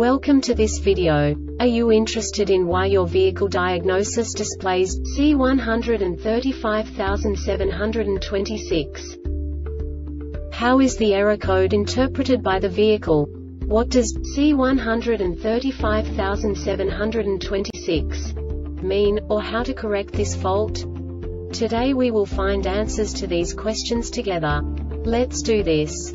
Welcome to this video. Are you interested in why your vehicle diagnosis displays C135726? How is the error code interpreted by the vehicle? What does C135726 mean, or how to correct this fault? Today we will find answers to these questions together. Let's do this.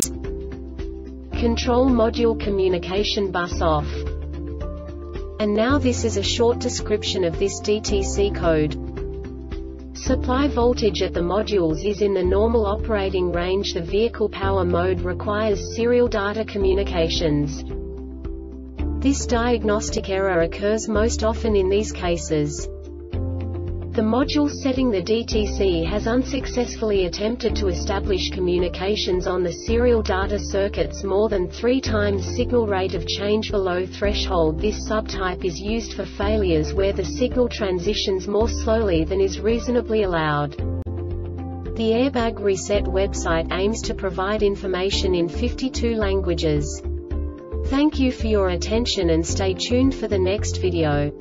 Control Module Communication Bus Off. And now this is a short description of this DTC code. Supply voltage at the modules is in the normal operating range the vehicle power mode requires serial data communications. This diagnostic error occurs most often in these cases. The module setting the DTC has unsuccessfully attempted to establish communications on the serial data circuits more than three times signal rate of change below threshold. This subtype is used for failures where the signal transitions more slowly than is reasonably allowed. The Airbag Reset website aims to provide information in 52 languages. Thank you for your attention and stay tuned for the next video.